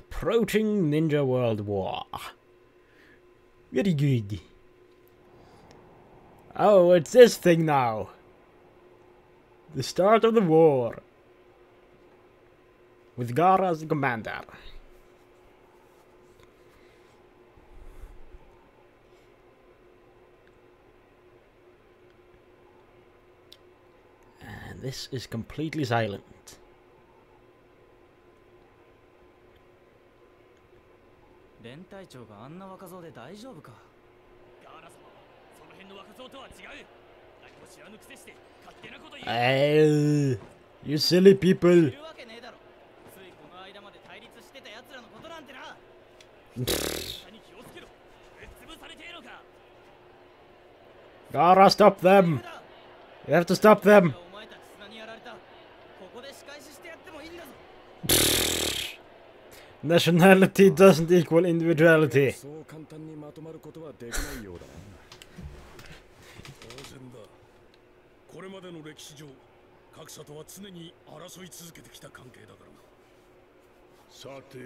Approaching Ninja World War. Very good. Oh, it's this thing now. The start of the war. With Gaara as the commander. And this is completely silent. 隊長があんな若造で大丈夫かガーラ様その辺の若造とは違う何も知らぬくせして勝手なこと言う、えー、You silly people Gaara, stop them! You have to stop them! Nationality doesn't equal individuality. そう簡単にまとまることはできないようだな当然だこれまでの歴史上格差とは常に争い続けてきた関係だからなさて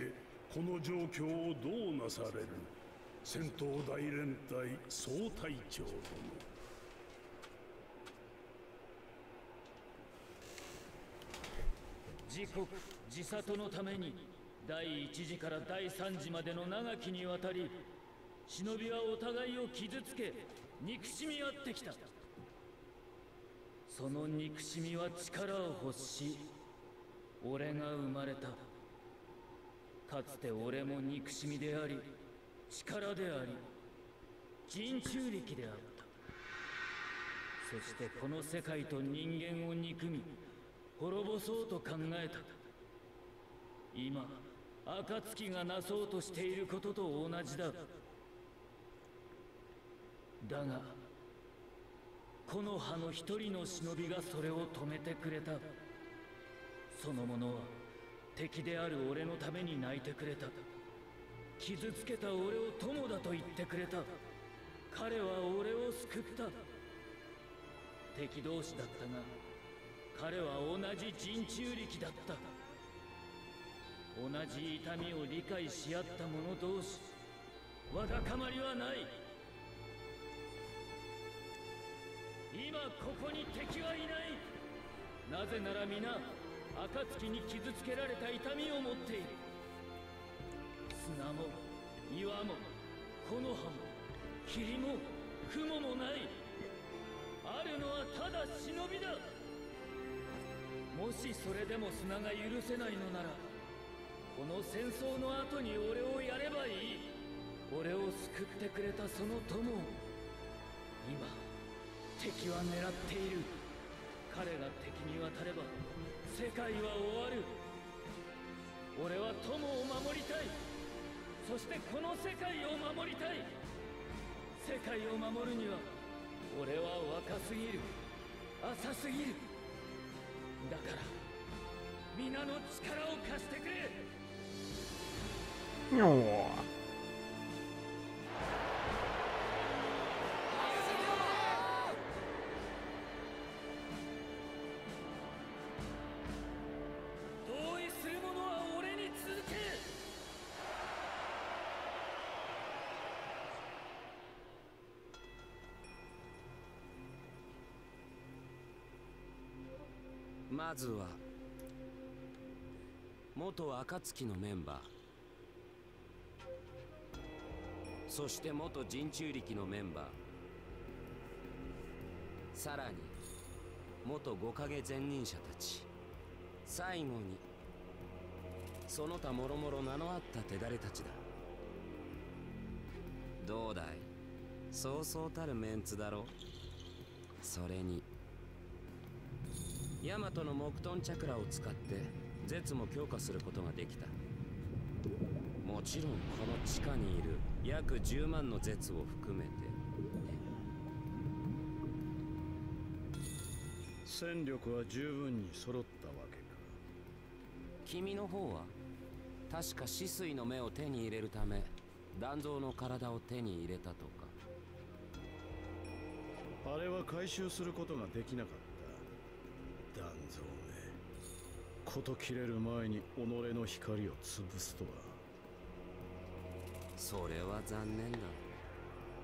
この状況をどうなされる?戦闘大連隊総隊長殿自国自里のために第1次から第3次までの長きにわたり忍びはお互いを傷つけ憎しみ合ってきた。その憎しみは力を欲し俺が生まれた。かつて俺も憎しみであり力であり人中力であった。そしてこの世界と人間を憎み滅ぼそうと考えた。今暁がなそうとしていることと同じだ。だがこの葉の一人の忍びがそれを止めてくれた。その者は敵である俺のために泣いてくれた。傷つけた俺を友だと言ってくれた。彼は俺を救った。敵同士だったが彼は同じ人中力だった。同じ痛みを理解し合った者同士わだかまりはない。今ここに敵はいない。なぜなら皆暁に傷つけられた痛みを持っている。砂も岩も木の葉も霧も雲もない。あるのはただ忍びだ。もしそれでも砂が許せないのならこの戦争の後に俺をやればいい。俺を救ってくれたその友を今敵は狙っている。彼が敵に渡れば世界は終わる。俺は友を守りたい。そしてこの世界を守りたい。世界を守るには俺は若すぎる。浅すぎる。だから皆の力を貸してくれ。Aww. まずは元暁のメンバーそして元人中力のメンバー。さらに元五影前任者たち。最後にその他もろもろ名のあった手だれたちだ。どうだい?そうそうたるメンツだろそれにヤマトの木遁チャクラを使って絶も強化することができた。ちろんこの地下にいる。約10万の絶を含めて。戦力は十分に揃ったわけか。君の方は確か止水の目を手に入れるため断蔵の体を手に入れたとか。あれは回収することができなかった。断蔵め事切れる前に己の光を潰すとはそれは残念だ。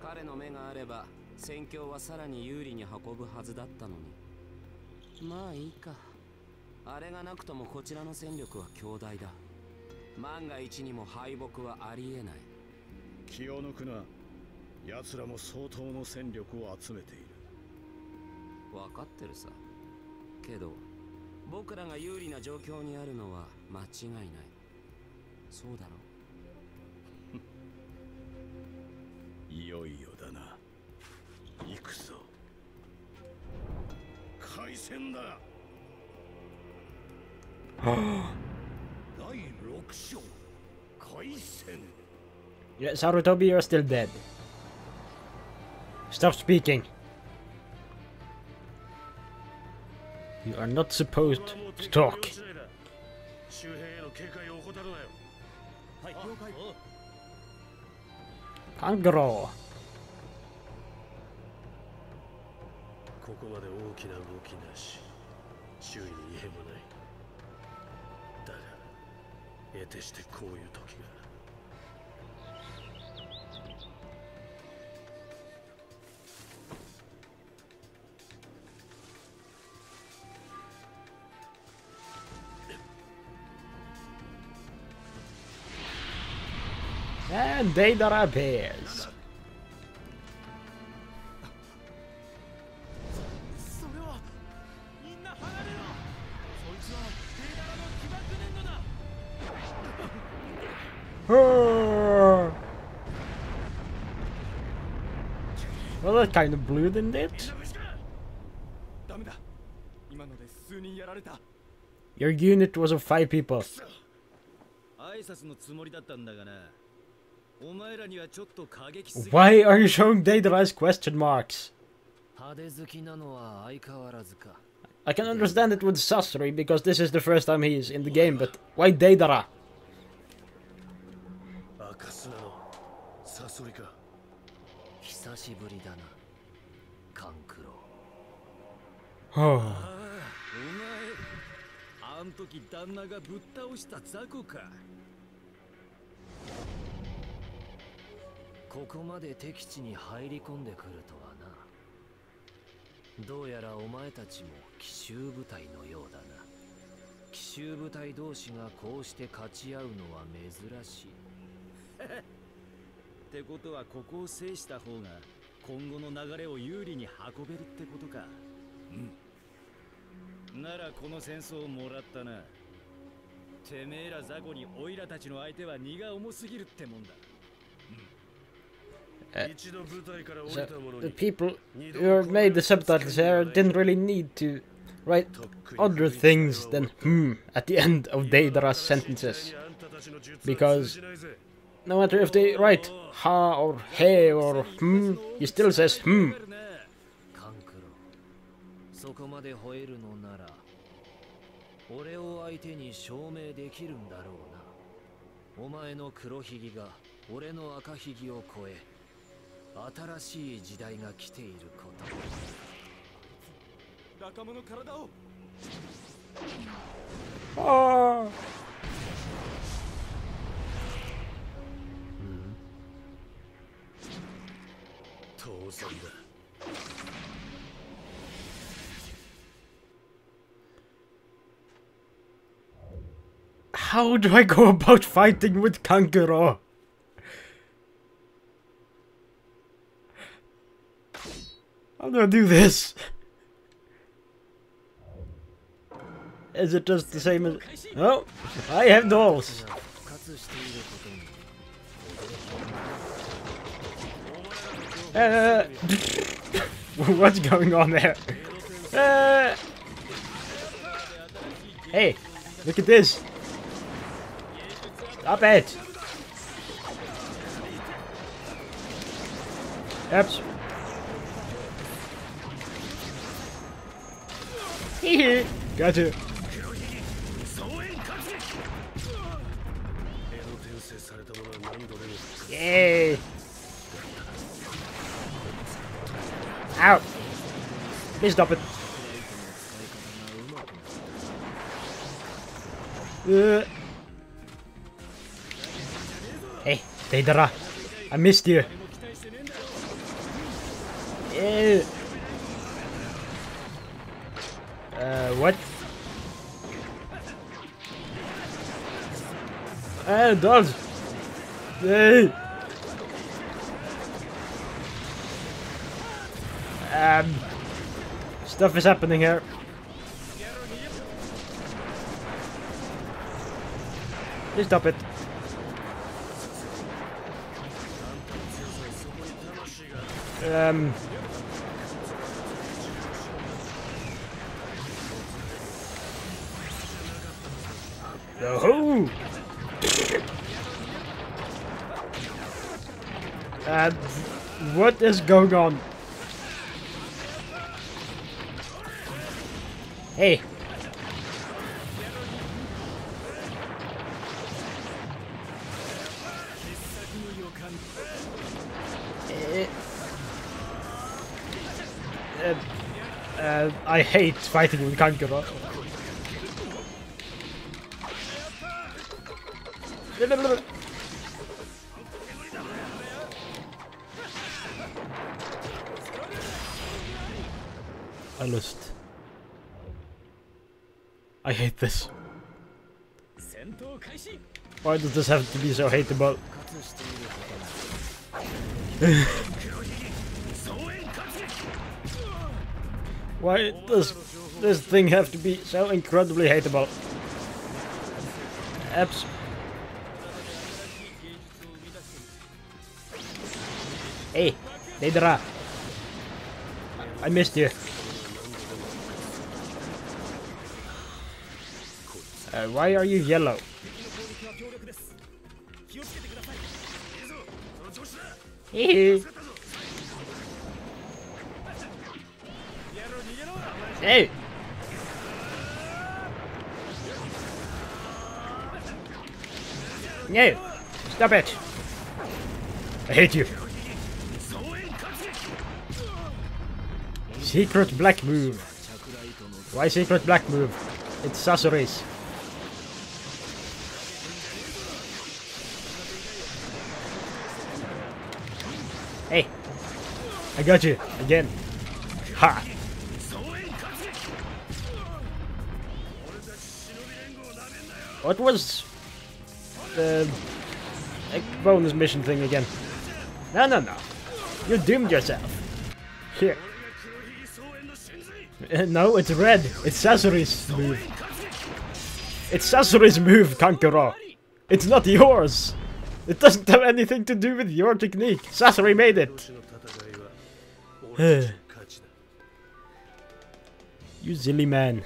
彼の目があれば戦況はさらに有利に運ぶはずだったのに。まあいいか。あれがなくともこちらの戦力は強大だ。万が一にも敗北はありえない。気を抜くな奴らも相当の戦力を集めている。分かってるさ。けど僕らが有利な状況にあるのは間違いない。そうだろ いよいよだな行くぞ開戦だ第6章開戦 Yeah, Sarutobi, you're still dead. Stop speaking. You are not supposed to talk. 周辺への警戒を怠るなよはい了解 Kangro. ここまで大きな動きなし。周囲に異変もない。だが得てしてこういう時が。And Deidara appears. それはみんな離れろそいつはデータラの起爆粘土だ Oh. Well, that kind of blew, didn't it? ダメだ今ので数人やられた Your unit was of five people. 挨拶のつもりだったんだがな why are you showing Deidara's question marks? I can understand it with Sasori because this is the first time he is in the game, but why Deidara? Oh. ここまで敵地に入り込んでくるとはな。どうやらお前たちも奇襲部隊のようだな。奇襲部隊同士がこうして勝ち合うのは珍しい。ってことはここを制した方が今後の流れを有利に運べるってことか。うん。ならこの戦争をもらったな。てめえら雑魚にオイラたちの相手は荷が重すぎるってもんだ So the people who made the subtitles here didn't really need to write other things than hmm at the end of Deidara's sentences. Because no matter if they write ha or he or hmm, he still says hmm. 新しい時代が来ていること仲間の体を Ah. 当然だ How do I go about fighting with Kankuro? gonna do this. Is it just the same as... Oh, I have dolls. Uh, what's going on there? Uh, hey, look at this. Stop it. Oops. gotcha. Yay! Out. Ow! Misdop it. Uh. Hey, Deidara. I missed you. Yeah. Uh, what? Uh, dodge! Yay! Um, stuff is happening here. Please stop it. Um. Uh, what is going on? Hey! Uh, uh, I hate fighting with Kankuro. I lost. I hate this. Why does this have to be so hateable? Why does this thing have to be so incredibly hateable? Absolutely. Hey, Deidara. I missed you. Uh, why are you yellow? hey! No! Stop it! I hate you! Secret black move. Why secret black move? It's Sasori's. Hey! I got you! Again! Ha! What was the bonus mission thing again? No, no, no. You doomed yourself. Here. Uh, no, it's red. It's Sasori's move. It's Sasori's move, Kankuro. It's not yours. It doesn't have anything to do with your technique. Sasori made it. you silly man.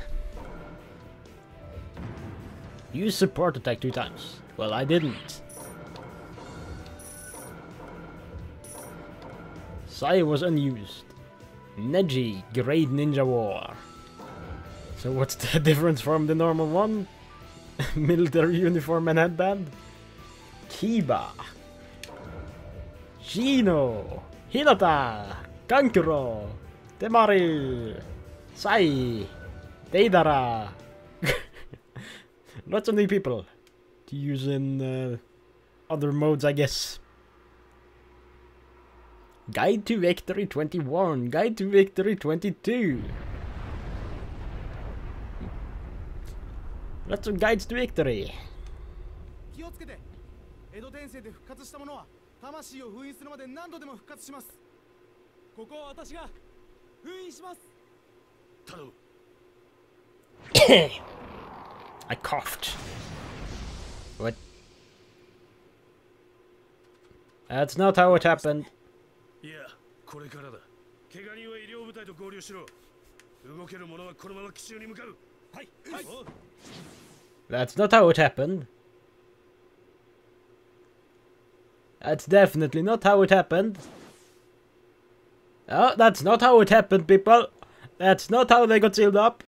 You support attack two times. Well, I didn't. Sai was unused. Neji, Great Ninja War. So what's the difference from the normal one? Military uniform and headband? Kiba. Shino. Hinata. Kankuro. Temari. Sai. Deidara. Lots of new people to use in uh, other modes, I guess. Guide to Victory 21, Guide to Victory 22. Lots of guides to victory. 気をつけて江戸転生で復活した者は魂を封印するまで何度でも復活しますここは私が封印します頼む I coughed. What? That's not how it happened. いやこれからだ怪我人は医療部隊と合流しろ動ける者はこのまま奇襲に向かうはいはいおう That's not how it happened. That's definitely not how it happened. Oh, that's not how it happened, people. That's not how they got sealed up.